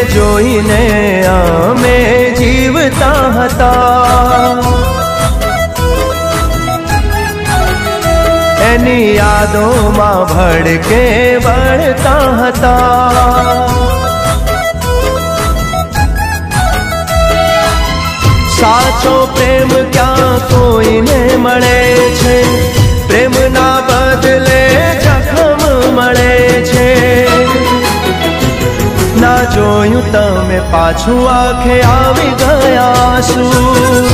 જેને જોઈને અમે જીવતા હતા એની યાદોમાં ભડકે વળતા હતા સાચો પ્રેમ ક્યાં કોઈને મળે છે પ્રેમના જોયું તમે પાછું આંખે આવી ગયા શું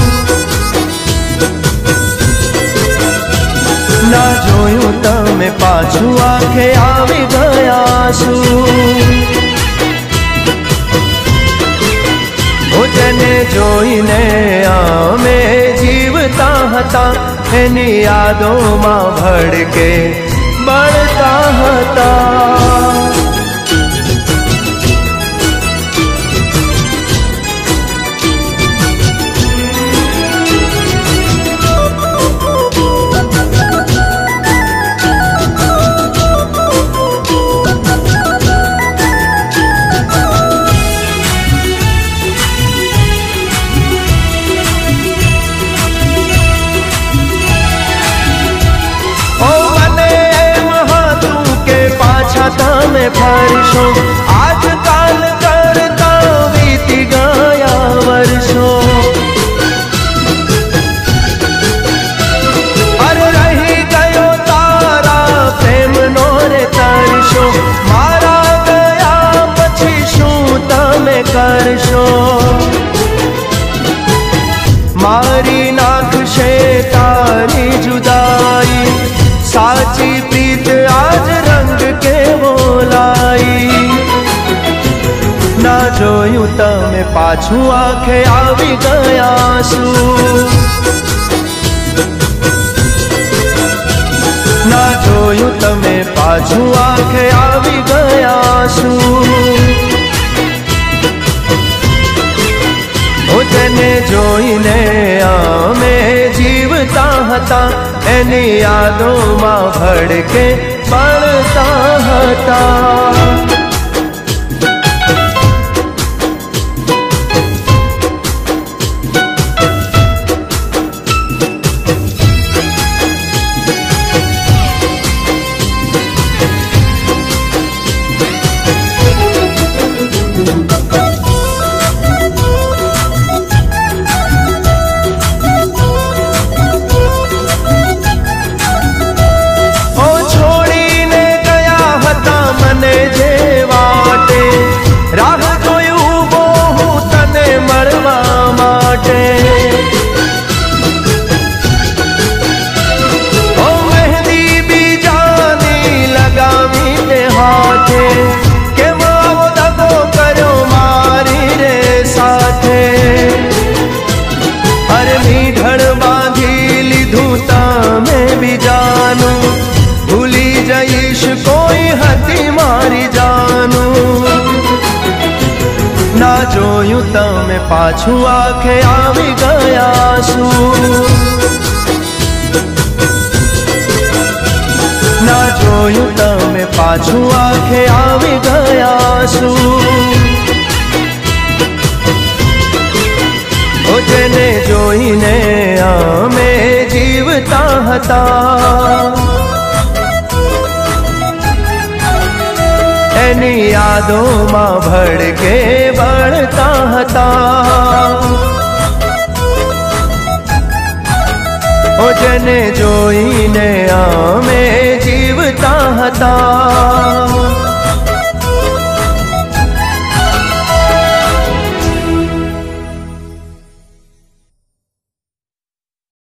ના જોયું તમે પાછું આંખે આવી ગયા શું જેને જોઈને અમે જીવતા હતા એની યાદોમાં ભડકે બળતા હતા ફરશો, આજકાલ કરતા વીતી ગયા વર્ષો. અરે રહી ગયો તારા પ્રેમનો રે તરશો, મારા ગયા પછી શું તમે કરશો? જોયું તમે પાછું આંખે આવી ગયા શું ના જોયું તમે પાછું આંખે આવી ગયા શું જેને જોઈને અમે જીવતા હતા એની યાદોમાં ભડકે પડતા હતા જોયું તમે પાછું આંખે આવી ગયા શું ના જોયું તમે પાછું આંખે આવી ગયા શું જેને જોઈને અમે જીવતા હતા इन यादों में भड़ के बढ़ता हता। ओ जने जोई ने आमे जीवता हता।